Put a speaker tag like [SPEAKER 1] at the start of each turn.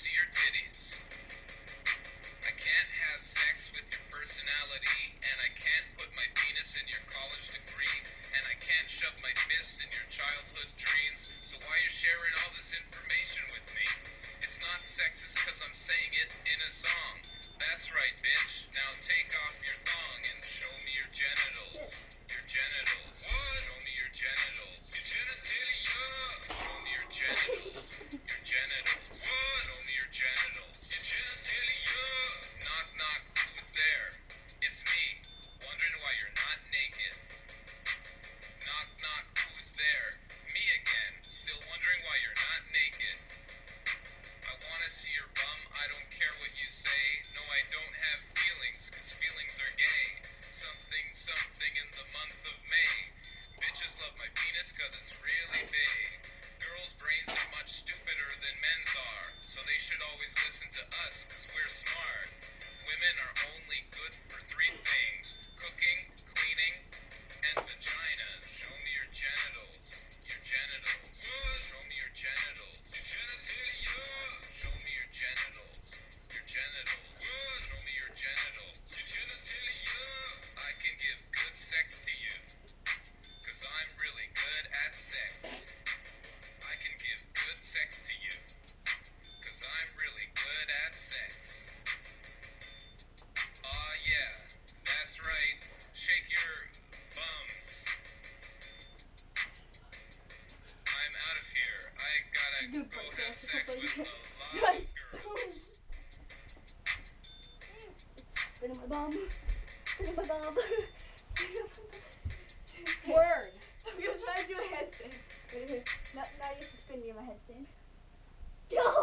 [SPEAKER 1] see your titties. listen to us because we're smart. Women are only good
[SPEAKER 2] Spin my bum. Spin my bum.
[SPEAKER 3] Word.
[SPEAKER 2] I'm gonna try to do a headstand. Now, now you have to spin me in my headstand. Yo!